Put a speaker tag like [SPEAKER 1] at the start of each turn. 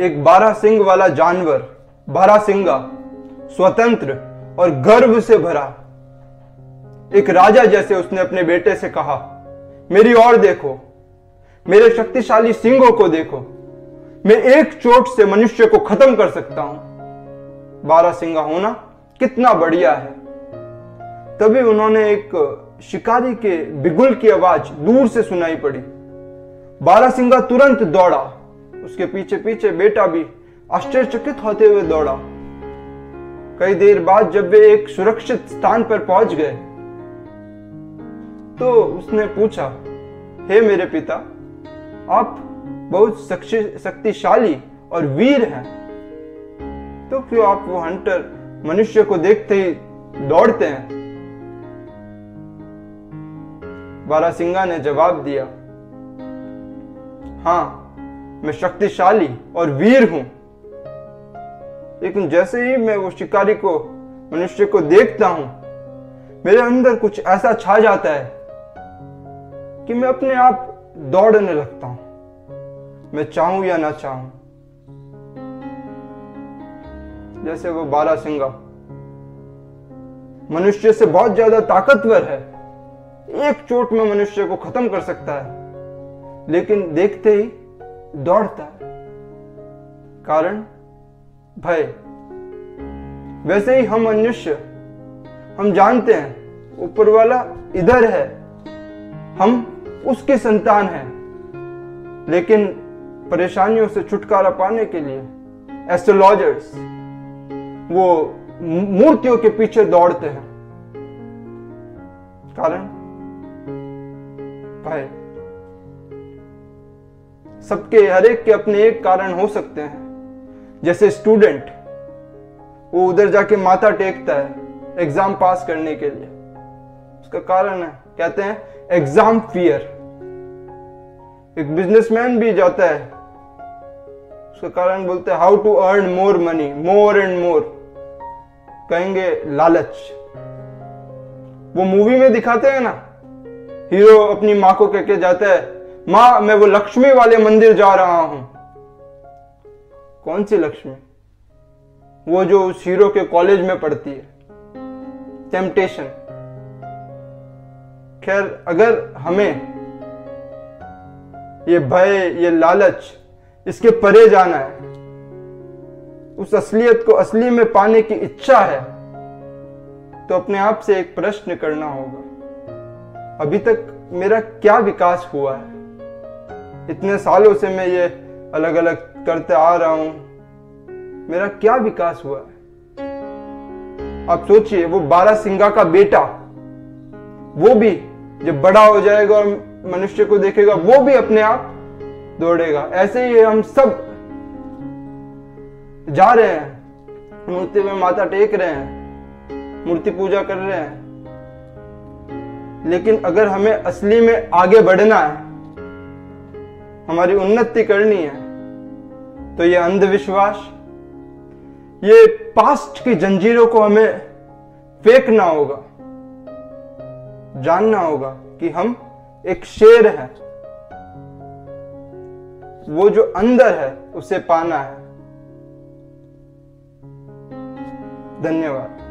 [SPEAKER 1] एक बारह सिंह वाला जानवर बारह सिंगा स्वतंत्र और गर्व से भरा। एक राजा जैसे उसने अपने बेटे से कहा, मेरी ओर देखो, मेरे शक्तिशाली सिंगों को देखो। मैं एक चोट से मनुष्य को खत्म कर सकता हूँ। बारह सिंगा होना कितना बढ़िया है। तभी उन्होंने एक शिकारी के बिगुल की आवाज़ दूर से सुनाई पड़ी। बारह सिंगा तुरंत दौड़ा। उसके पीछे पीछे बेटा भी आश्चर्यचकित होते हुए दौड़ा। कई देर बाद जब वे एक सुरक्षित स्थान पर पहुँच गए तो उसने पूछा, हे मेरे पिता, आप बहुत शक्तिशाली और वीर हैं। तो क्यों आप वो हंटर मनुष्य को देखते ही दौड़ते हैं? बारासिंगा ने जवाब दिया हाँ मैं शक्तिशाली और वीर हूँ। लेकिन जैसे ही मैं वो शिकारी को, मनुष्य को देखता हूँ, मेरे अंदर कुछ ऐसा छा जाता है कि मैं अपने आप दौड़ने लगता हूँ। मैं चाहूँ या ना चाहूँ। जैसे वो बारह सिंगा, मनुष्य से बहुत ज़्यादा ताकतवर है। एक चोट में मनुष्य को खत्म कर सकता है। लेकिन देखते ही दौड़ता है। कारण भय। वैसे ही हम मनुष्य, हम जानते हैं ऊपर वाला इधर है। हम उसके संतान हैं। लेकिन परेशानियों से छुटकारा पाने के लिए एस्ट्रोलॉजर्स वो मूर्तियों के पीछे दौड़ते हैं। कारण भय। सबके हर एक के अपने एक कारण हो सकते हैं। जैसे स्टूडेंट वो उधर जाके माथा टेकता है एग्ज़ाम पास करने के लिए। उसका कारण है, कहते हैं एग्ज़ाम फियर एक बिजनेसमैन भी जाता है, उसका कारण बोलते हैं how to earn more money more and more कहेंगे, लालच। वो मूवी में दिखाते हैं ना हीरो अपनी माँ को कह के जाता है माँ, मैं वो लक्ष्मी वाले मंदिर जा रहा हूँ। कौन सी लक्ष्मी? वो जो हीरो के कॉलेज में पढ़ती है। टेम्पटेशन। खैर, अगर हमें ये भय, ये लालच, इसके परे जाना है, उस असलियत को असली में पाने की इच्छा है तो अपने आप से एक प्रश्न करना होगा। अभी तक मेरा क्या विकास हुआ है? इतने सालों से मैं ये अलग अलग करते आ रहा हूँ। मेरा क्या विकास हुआ है? आप सोचिए, वो बारह सिंगा का बेटा, वो भी जब बड़ा हो जाएगा और मनुष्य को देखेगा, वो भी अपने आप दौड़ेगा। ऐसे ही हम सब जा रहे हैं। मूर्ति में माथा टेक रहे हैं, मूर्ति पूजा कर रहे हैं। लेकिन अगर हमें असली में आगे बढ़ना है हमारी उन्नति करनी है। तो ये अंधविश्वास, ये पास्ट की जंजीरों को हमें फेंकना होगा। जानना होगा कि हम एक शेर है। वो जो अंदर है, उसे पाना है। धन्यवाद।